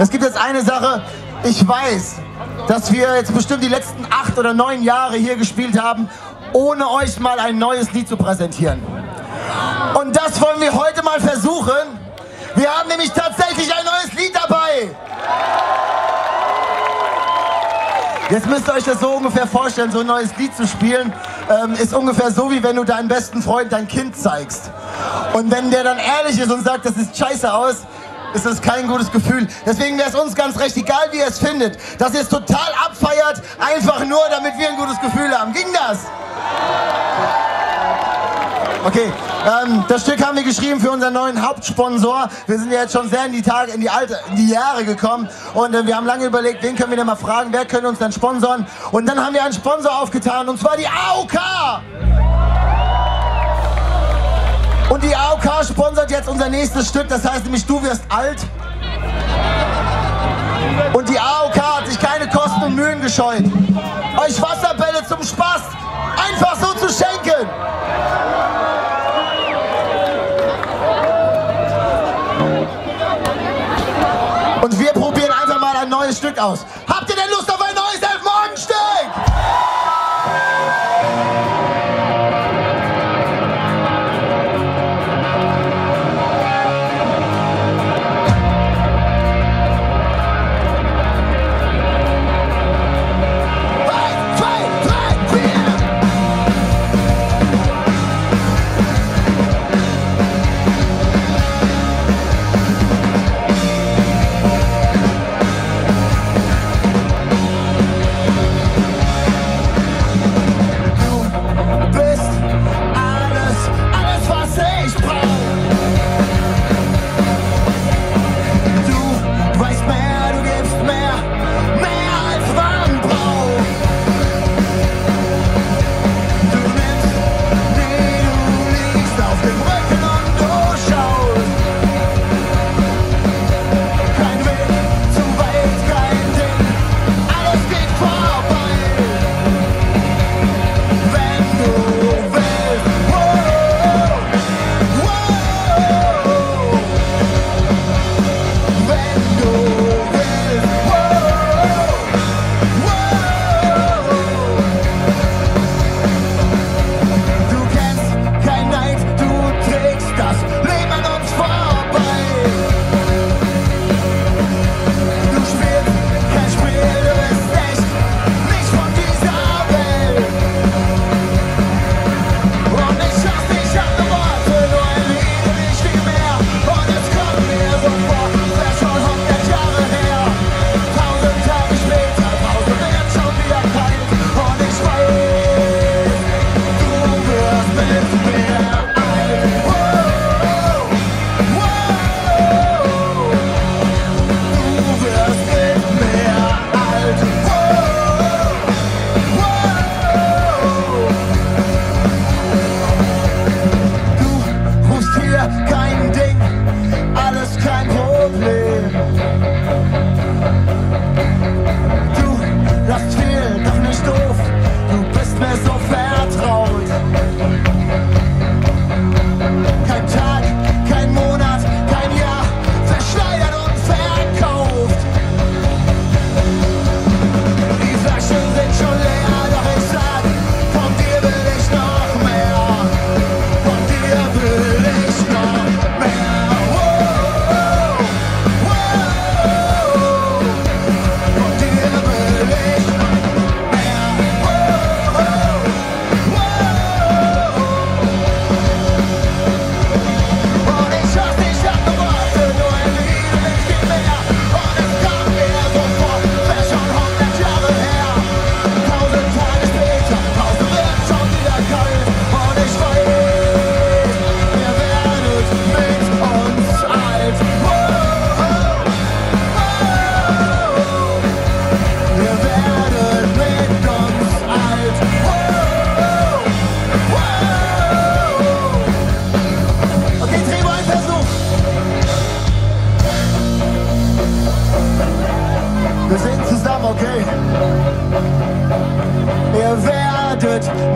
Es gibt jetzt eine Sache, ich weiß, dass wir jetzt bestimmt die letzten acht oder neun Jahre hier gespielt haben, ohne euch mal ein neues Lied zu präsentieren. Und das wollen wir heute mal versuchen. Wir haben nämlich tatsächlich ein neues Lied dabei. Jetzt müsst ihr euch das so ungefähr vorstellen, so ein neues Lied zu spielen, ähm, ist ungefähr so, wie wenn du deinem besten Freund dein Kind zeigst. Und wenn der dann ehrlich ist und sagt, das sieht scheiße aus, ist das kein gutes Gefühl. Deswegen wäre es uns ganz recht, egal wie ihr es findet, dass ihr es total abfeiert, einfach nur, damit wir ein gutes Gefühl haben. Ging das? Okay, ähm, das Stück haben wir geschrieben für unseren neuen Hauptsponsor. Wir sind ja jetzt schon sehr in die Tage, in die alte, in die Jahre gekommen und äh, wir haben lange überlegt, wen können wir denn mal fragen, wer könnte uns denn sponsern? Und dann haben wir einen Sponsor aufgetan und zwar die AOK. Und die AOK sponsert jetzt unser nächstes Stück, das heißt nämlich Du wirst alt. Und die AOK hat sich keine Kosten und Mühen gescheut, euch Wasserbälle zum Spaß einfach so zu schenken. Und wir probieren einfach mal ein neues Stück aus. Habt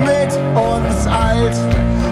mit uns alt.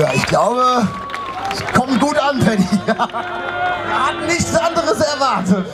Ja, ich glaube, es kommt gut an, Paddy. Wir hatten nichts anderes erwartet.